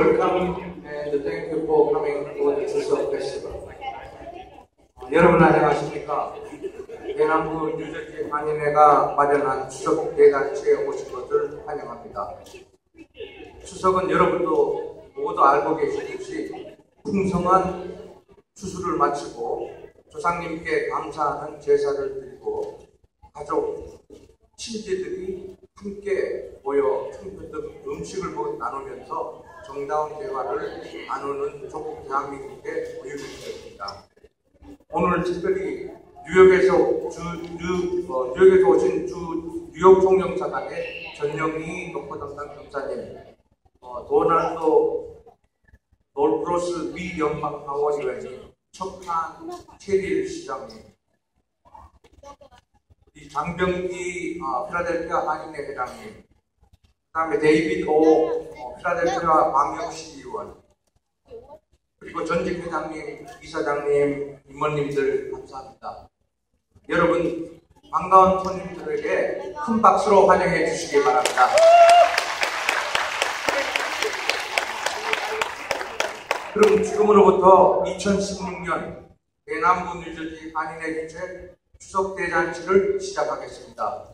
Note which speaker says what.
Speaker 1: Welcome and thank you for coming to Chuseok Festival. 어, 여러분 안녕하십니까? 대남부 뉴저지 한인회가 마련한 추석 대잔치에 오신 것을 환영합니다. 추석은 여러분도 모두 알고 계시듯이 풍성한 추수를 마치고 조상님께 감사하는 제사를 드리고 가족, 친지들이 함께 모여 풍부득 음식을 먹- 나누면서 정다운 대화를 나누는 조국 대한민국의 고유입니다. 오늘 특별히 뉴욕에서 주, 뉴, 어, 뉴욕에서 오신 주 뉴욕 총영사단의 전영희 녹화담당 검사님, 어, 도날도 놀브로스 미 연방 하원 의원님, 척한 체릴 시장님, 이 장병기 어, 필라델피아 한인회 회장님, 그 다음에 데이비드 오 국가대표와 광역시 의원 그리고 전직 회장님, 이사장님, 임원님들 감사합니다. 여러분 반가운 손님들에게 큰 박수로 환영해 주시기 바랍니다. 그럼 지금으로부터 2016년 대남부 뉴저지 한인의 기체 추석 대잔치를 시작하겠습니다.